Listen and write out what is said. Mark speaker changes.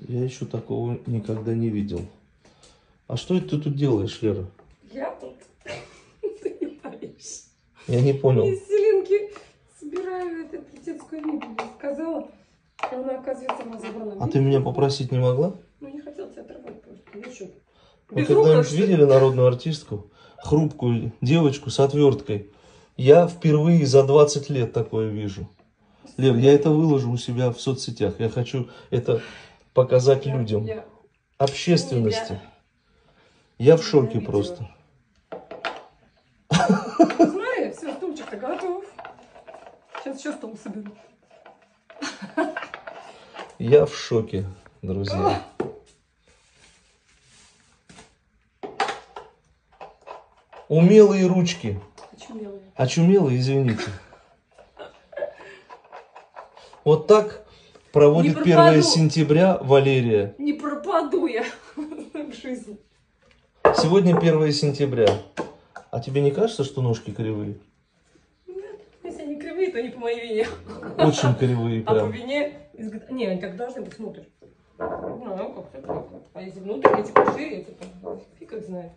Speaker 1: Я еще такого никогда не видел. А что это ты тут делаешь, Лера?
Speaker 2: Я тут. Ты не поверишь.
Speaker 1: Я не понял.
Speaker 2: Из Селинки собираю эту детскую мебель. Я сказала. Она, оказывается, разобрана.
Speaker 1: А ты меня попросить не могла?
Speaker 2: Ну, не хотел тебя оторвать просто. Я что?
Speaker 1: Вы
Speaker 2: рук,
Speaker 1: когда-нибудь видели народную артистку? Хрупкую девочку с отверткой. Я впервые за 20 лет такое вижу. Лер, я это выложу у себя в соцсетях. Я хочу это показать людям. Общественности. Я в шоке просто.
Speaker 2: Знаю, все, стульчик-то готов. Сейчас еще стол соберу.
Speaker 1: Я в шоке, друзья. Умелые ручки.
Speaker 2: Очумелая.
Speaker 1: Очумелые, извините. Вот так проводит
Speaker 2: Не пропаду.
Speaker 1: 1 сентября Валерия.
Speaker 2: Не пропаду я в жизни.
Speaker 1: Сегодня 1 сентября. А тебе не кажется, что ножки кривые?
Speaker 2: Нет, если они кривые, то не по моей вине.
Speaker 1: Очень кривые
Speaker 2: А по
Speaker 1: прям.
Speaker 2: вине... Не, они так должны быть внутрь. Ну, как-то так. А если внутрь, эти пошире, эти по- фиг их знает.